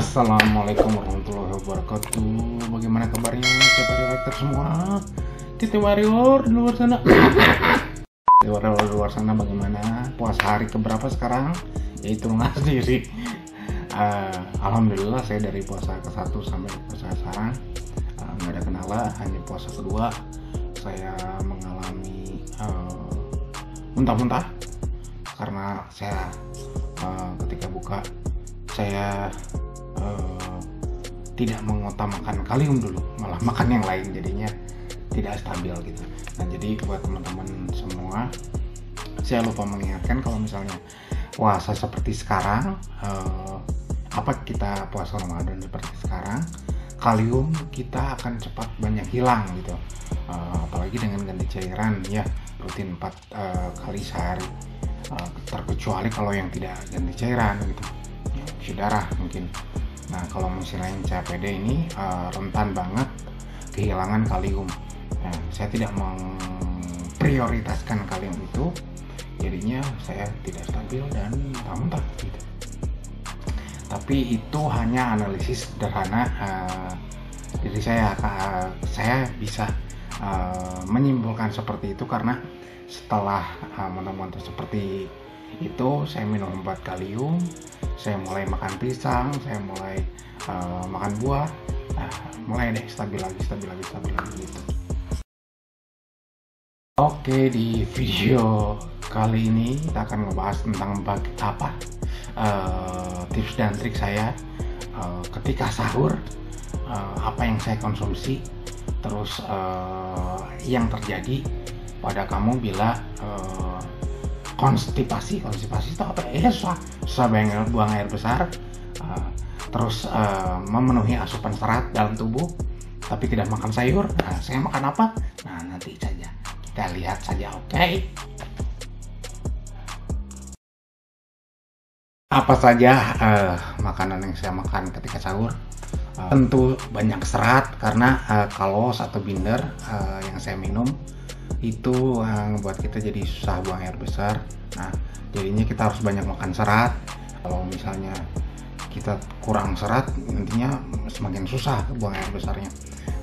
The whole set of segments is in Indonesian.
Assalamualaikum warahmatullahi wabarakatuh. Bagaimana kabarnya siapa director semua? Titi Warrior di luar sana. Di luar sana bagaimana? Puasa hari keberapa sekarang? Ya itu nggak sendiri. Uh, Alhamdulillah saya dari puasa ke satu sampai puasa sekarang. Uh, nggak ada kendala hanya puasa kedua. Saya mengalami uh, muntah-muntah. Karena saya uh, ketika buka saya uh, tidak mengutamakan kalium dulu malah makan yang lain jadinya tidak stabil gitu. Nah jadi buat teman-teman semua saya lupa mengingatkan kalau misalnya puasa seperti sekarang uh, apa kita puasa Ramadan seperti sekarang kalium kita akan cepat banyak hilang gitu. Uh, apalagi dengan ganti cairan ya rutin 4 uh, kali sehari. Uh, terkecuali kalau yang tidak ganti cairan gitu darah mungkin. Nah kalau misalnya CAPD ini uh, rentan banget kehilangan kalium. Nah, saya tidak memprioritaskan kalium itu. Jadinya saya tidak stabil dan muntah-muntah gitu. Tapi itu hanya analisis sederhana uh, jadi saya. Uh, saya bisa uh, menyimpulkan seperti itu karena setelah uh, menemukan seperti itu saya minum obat kalium saya mulai makan pisang saya mulai uh, makan buah. Nah, mulai deh stabil lagi stabil lagi stabil lagi gitu. Oke di video kali ini kita akan ngebahas tentang bagi apa? Uh, tips dan trik saya uh, ketika sahur uh, apa yang saya konsumsi terus uh, yang terjadi pada kamu bila uh, konstipasi konstipasi itu apa? Ya susah susah buang, buang air besar uh, terus uh, memenuhi asupan serat dalam tubuh tapi tidak makan sayur. Nah saya makan apa? Nah nanti saja. Kita lihat saja oke? Okay? apa saja uh, makanan yang saya makan ketika sahur? Uh, tentu banyak serat karena uh, kalau satu binder uh, yang saya minum itu uh, membuat kita jadi susah buang air besar. Nah jadinya kita harus banyak makan serat. Kalau misalnya kita kurang serat nantinya semakin susah buang air besarnya.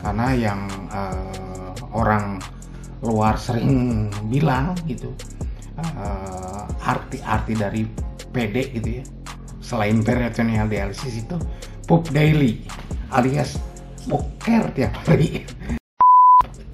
Karena yang uh, orang luar sering bilang gitu arti-arti uh, dari PD gitu ya selain peritoneal dialisis itu pup daily alias poker tiap hari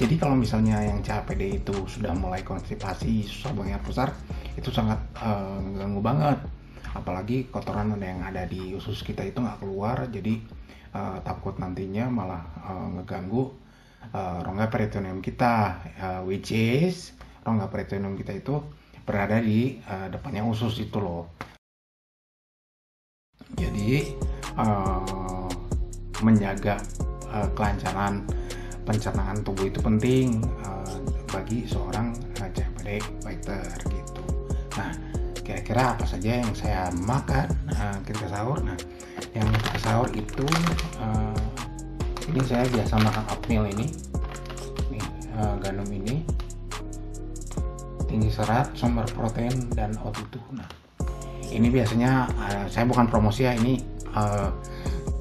jadi kalau misalnya yang CAPD itu sudah mulai konstipasi susah air besar itu sangat uh, banget. Apalagi kotoran yang ada di usus kita itu nggak keluar jadi uh, takut nantinya malah uh, ngeganggu uh, rongga peritoneum kita uh, which is rongga peritoneum kita itu berada di uh, depannya usus itu loh. Jadi uh, menjaga uh, kelancaran pencernaan tubuh itu penting uh, bagi seorang CPD fighter gitu. Nah, kira-kira apa saja yang saya makan uh, ketika sahur? Nah, yang sahur itu uh, ini saya biasa makan oatmeal ini, nih uh, gandum ini tinggi serat, sumber protein dan oat utuh. Nah, ini biasanya uh, saya bukan promosi ya ini uh,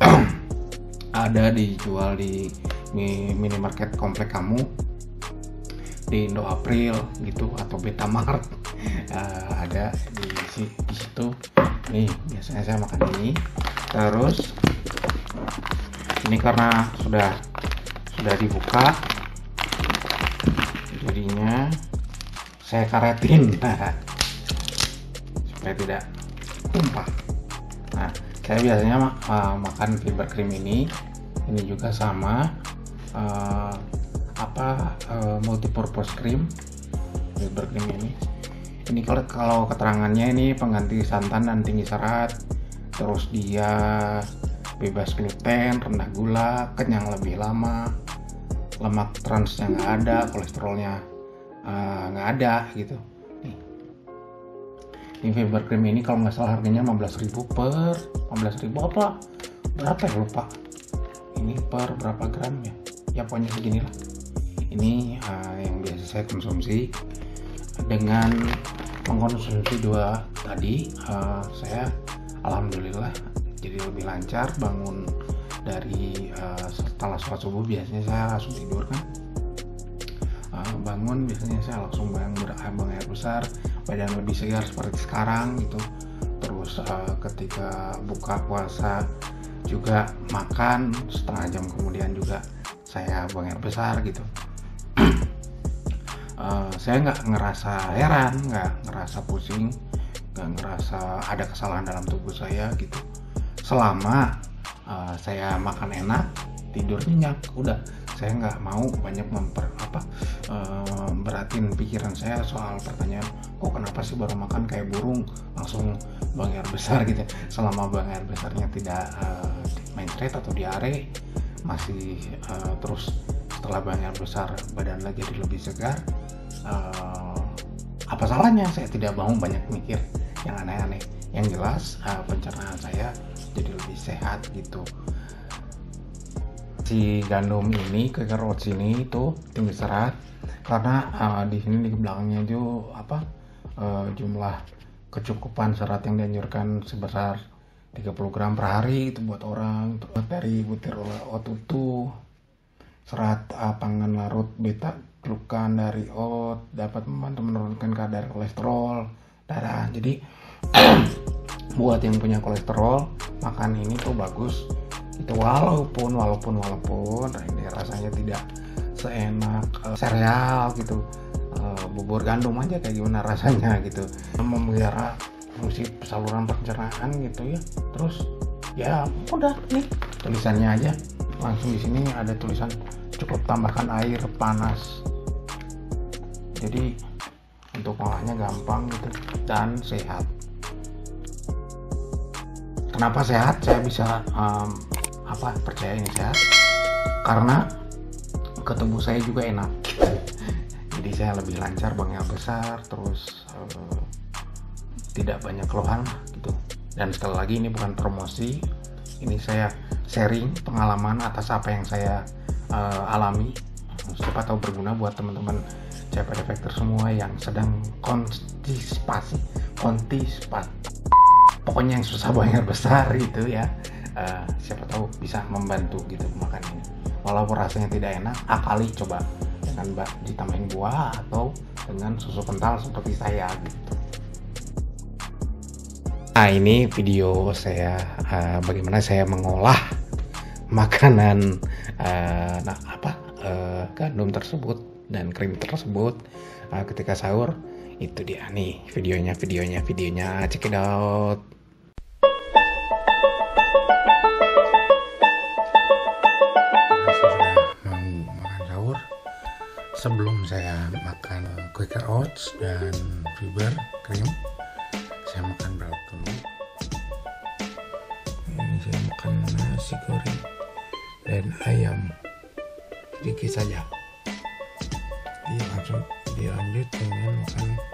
ada dijual di minimarket komplek kamu di Indo April gitu atau Betamart uh, ada di, di situ. Nih biasanya saya makan ini. Terus ini karena sudah sudah dibuka jadinya saya karetin. Supaya tidak tumpah. Nah saya biasanya uh, makan fiber cream ini. Ini juga sama uh, apa uh, multipurpose cream. Fiber cream ini. Ini kalau kalau keterangannya ini pengganti santan dan tinggi serat terus dia bebas gluten rendah gula kenyang lebih lama lemak transnya nggak ada kolesterolnya nggak uh, ada gitu. Ini fiber cream ini kalau nggak salah harganya 15.000 per 15.000 apa? Berapa ya? Lupa. Ini per berapa gram ya ya pokoknya segini lah ini uh, yang biasa saya konsumsi dengan mengkonsumsi dua tadi. Uh, saya alhamdulillah jadi lebih lancar bangun dari uh, setelah sholat subuh biasanya saya langsung tidur kan. Uh, bangun biasanya saya langsung buang, buang air besar badan lebih segar seperti sekarang gitu. Terus uh, ketika buka puasa juga makan setengah jam kemudian juga saya buang air besar gitu. Uh, saya nggak ngerasa heran nggak ngerasa pusing nggak ngerasa ada kesalahan dalam tubuh saya gitu. Selama uh, saya makan enak tidur nyenyak udah. Saya nggak mau banyak memper apa uh, beratin pikiran saya soal pertanyaan kok kenapa sih baru makan kayak burung? Langsung buang air besar gitu. Selama buang air besarnya tidak uh, mencret atau diare masih uh, terus setelah buang air besar badan lagi jadi lebih segar uh, apa salahnya? Saya tidak mau banyak mikir yang aneh-aneh. Yang jelas uh, pencernaan saya jadi lebih sehat gitu. Si gandum ini ke oats ini itu tinggi serat karena uh, di sini di belakangnya itu apa uh, jumlah kecukupan serat yang dianjurkan sebesar 30 gram per hari itu buat orang terus dari butir oat utuh serat uh, pangan larut beta glukan dari oat dapat membantu menurunkan kadar kolesterol darah. Jadi buat yang punya kolesterol makan ini tuh bagus. Itu walaupun walaupun walaupun ini rasanya tidak seenak uh, sereal gitu. Uh, bubur gandum aja kayak gimana rasanya gitu. Memelihara fungsi saluran pencernaan gitu ya. Terus ya udah nih tulisannya aja. Langsung di sini ada tulisan cukup tambahkan air panas. Jadi untuk olahnya gampang gitu dan sehat. Kenapa sehat? Saya bisa um, apa percaya ini sehat. Karena ke tubuh saya juga enak. Jadi saya lebih lancar bangnya besar terus uh, tidak banyak keluhan gitu. Dan sekali lagi ini bukan promosi. Ini saya sharing pengalaman atas apa yang saya uh, alami. Siapa tahu berguna buat teman-teman CPD Factor semua yang sedang konstipasi konstipasi pokoknya yang susah buang air besar itu ya. Uh, siapa tahu bisa membantu gitu makan ini walaupun rasanya tidak enak akali coba dengan ditambahin buah atau dengan susu kental seperti saya gitu nah ini video saya uh, bagaimana saya mengolah makanan uh, nah apa uh, gandum tersebut dan krim tersebut uh, ketika sahur. Itu dia nih videonya videonya videonya. Check it out. Sebelum saya makan Quaker Oats dan fiber cream saya makan berat nasi goreng dan ayam. Sedikit saja. Jadi langsung dilanjut dengan makan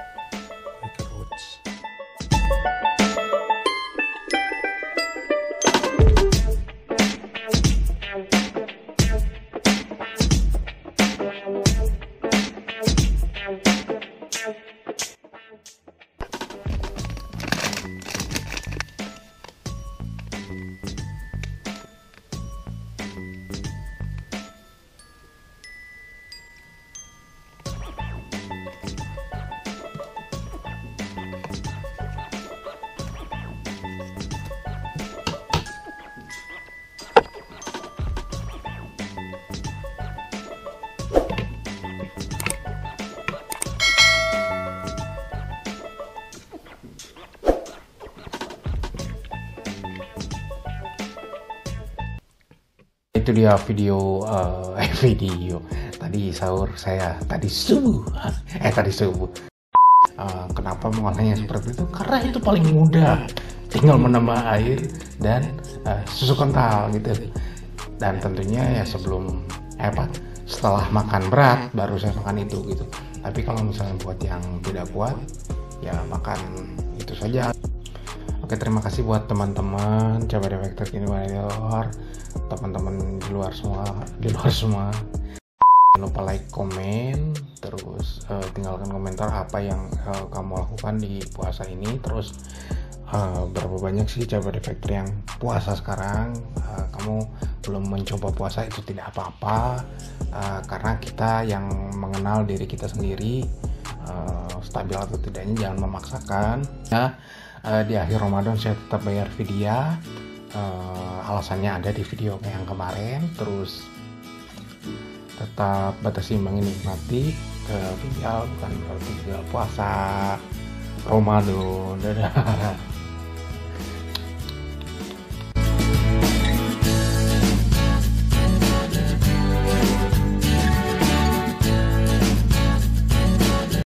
itu dia video uh, eh video. Tadi sahur saya tadi subuh. Eh tadi subuh. Uh, kenapa mengolahnya seperti itu? Karena itu paling mudah. Tinggal menambah air dan uh, susu kental gitu. Dan tentunya ya sebelum eh, apa setelah makan berat baru saya makan itu gitu. Tapi kalau misalnya buat yang tidak kuat ya makan itu saja. Oke terima kasih buat teman-teman coba Vector kini luar teman-teman di luar semua di luar semua. Jangan lupa like komen terus uh, tinggalkan komentar apa yang uh, kamu lakukan di puasa ini. Terus uh, berapa banyak sih cabar factor yang puasa sekarang? Uh, kamu belum mencoba puasa itu tidak apa-apa. Uh, karena kita yang mengenal diri kita sendiri uh, stabil atau tidaknya jangan memaksakan. Ya uh, di akhir Ramadan saya tetap bayar video uh, alasannya ada di video yang kemarin terus tetap batasi menikmati ke video bukan berarti puasa Ramadan dadah